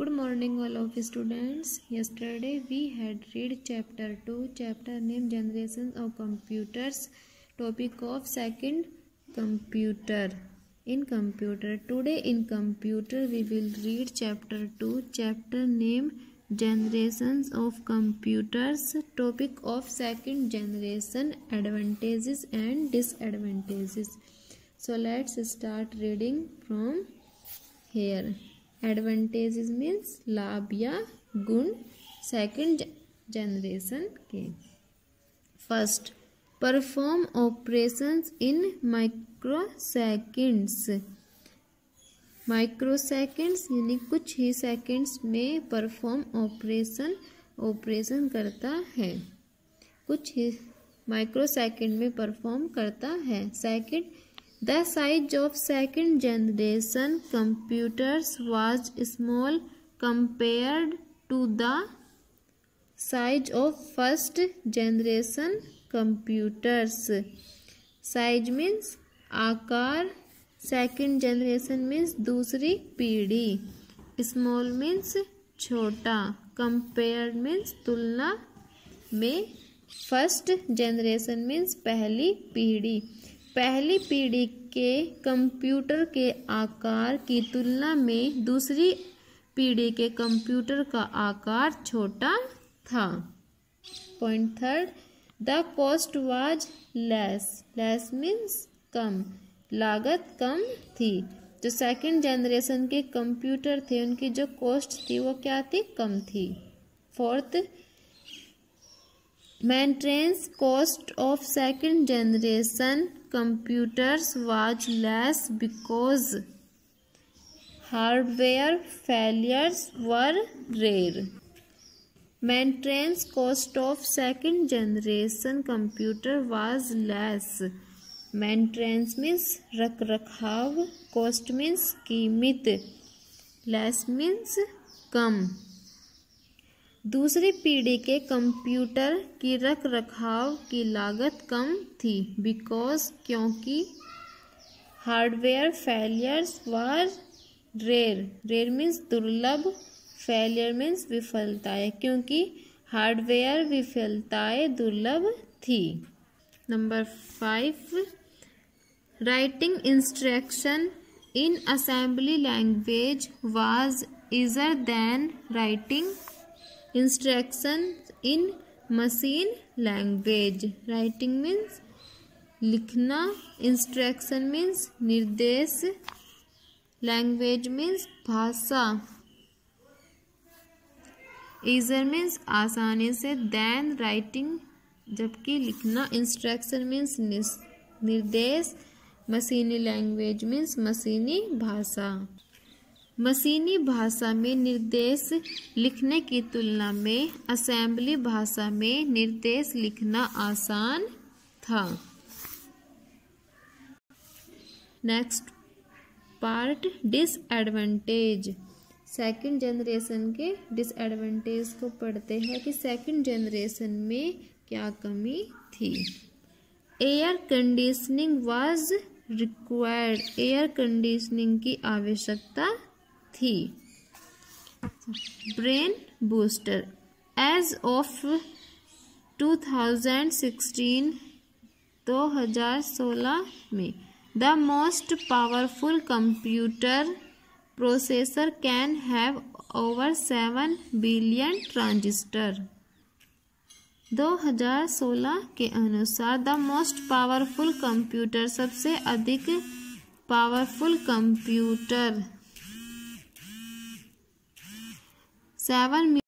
good morning all of students. Yesterday we had read chapter 2 chapter name generations of computers. Topic of second computer. In computer today in computer we will read chapter 2 chapter name generations of computers. Topic of second generation advantages and disadvantages. So let's start reading from here advantages means लाभ या गुण। Second generation के। First perform operations in microseconds microseconds यानी कुछ ही seconds में perform operation operation करता है। कुछ ही माइक्रोसेकेंड में परफॉर्म करता है। Second the size of second generation computers was small compared to the size of first generation computers size means आकार सेकेंड जनरेशन मीन्स दूसरी पीढ़ी. स्मॉल मीन्स छोटा कंपेयर्ड मीन्स तुलना में फ़र्स्ट जनरेशन मीन्स पहली पीढ़ी. पहली पीढ़ी के कंप्यूटर के आकार की तुलना में दूसरी पीढ़ी के कंप्यूटर का आकार छोटा था। Point third the cost was less less means कम। लागत कम थी। जो सेकंड जनरेशन के कंप्यूटर थे, उनकी जो कॉस्ट थी, वो क्या थी? कम थी। Fourth Maintenance cost of second generation computers was less because hardware failures were rare. Maintenance cost of second generation computer was less. Maintenance means रख रखाव cost means कीमत less means कम दूसरी पीढ़ी के कंप्यूटर की रख रखाव की लागत कम थी बिकॉज़ क्योंकि hardware failures were rare rare means दुर्लभ फेलियर मीन्स विफलताएँ, क्योंकि हार्डवेयर विफलताएँ दुर्लभ थी। Number five writing instruction in assembly language was easier than writing instruction in machine language writing means लिखना इंस्ट्रक्शन मीन्स निर्देश लैंग्वेज मीन्स भाषा। ईजर मीन्स आसानी से दैन राइटिंग जबकि लिखना इंस्ट्रक्शन मीन्स निर्देश, मशीनी लैंग्वेज मीन्स मशीनी भाषा। मशीनी भाषा में निर्देश लिखने की तुलना में असेंबली भाषा में निर्देश लिखना आसान था। Next part disadvantage second generation के डिसएडवांटेज को पढ़ते हैं कि सेकंड जनरेशन में क्या कमी थी। Air conditioning was required air conditioning की आवश्यकता थी। ब्रेन बूस्टर, एज ऑफ़ 2016 2016 में। The most powerful computer processor can have over seven billion transistor. 2016 के अनुसार द मोस्ट पावरफुल कंप्यूटर सबसे अधिक पावरफुल कंप्यूटर seven